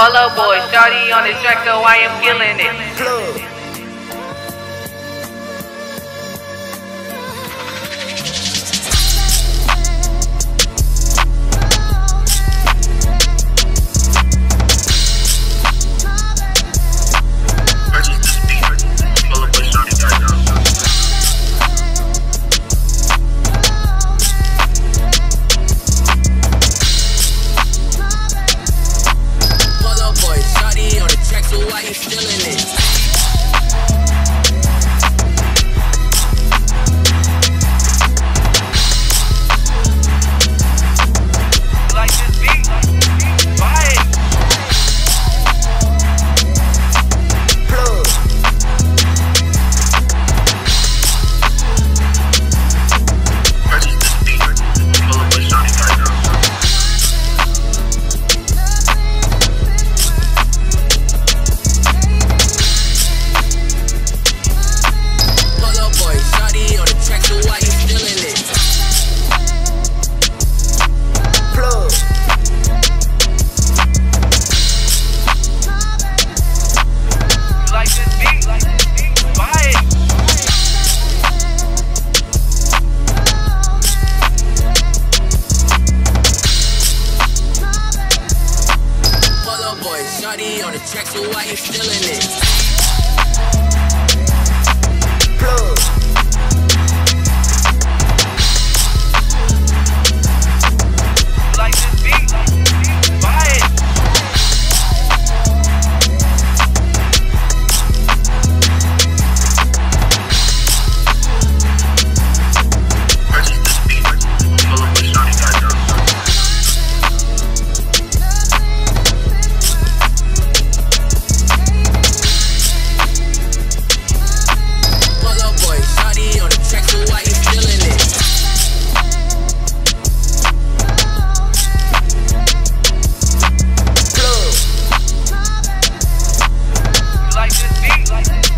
Follow boy, shawty on the track, though I am killing it. still check, so why you feeling it? like